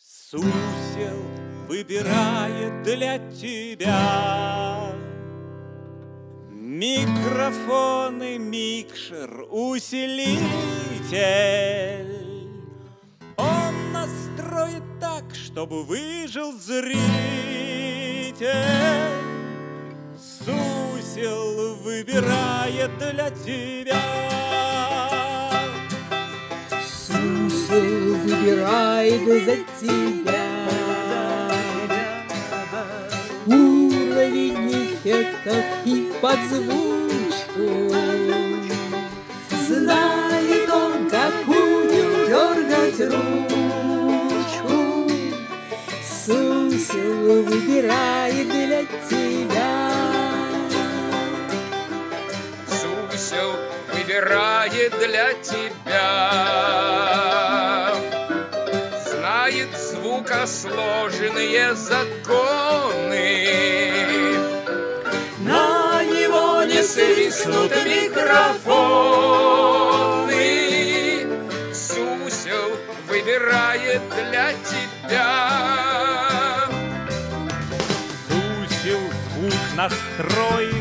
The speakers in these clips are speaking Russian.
Сусел выбирает для тебя Микрофон и микшер, усилитель. Он настроит так, чтобы выжил зритель. Сусел выбирает для тебя Выбирает за тебя. Уровень эффектов и подзвучку. Знает он, какую дергать ручку. Сусел выбирает для тебя. Сусел выбирает для тебя звукосложенные законы. На него не свистнут микрофоны. Сусел выбирает для тебя. Сусел звук настроит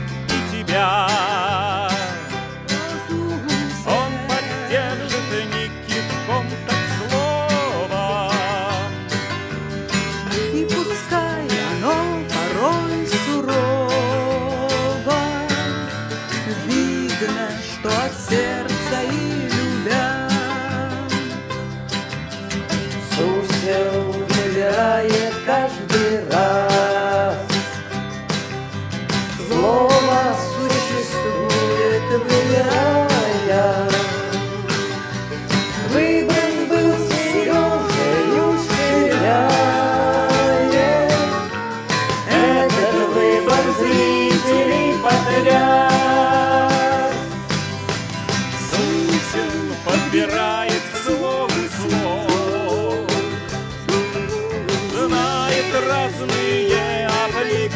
разные аппликатуры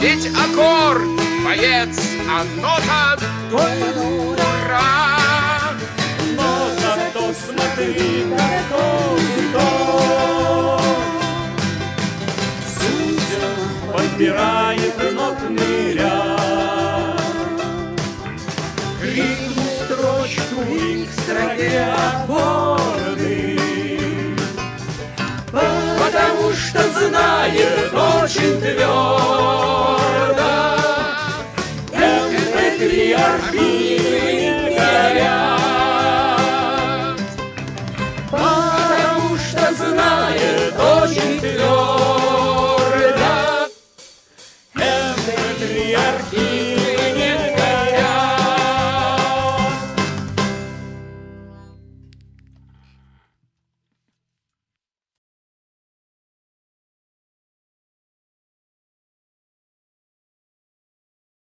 Ведь аккорд, боец, а нота дура 당신 드려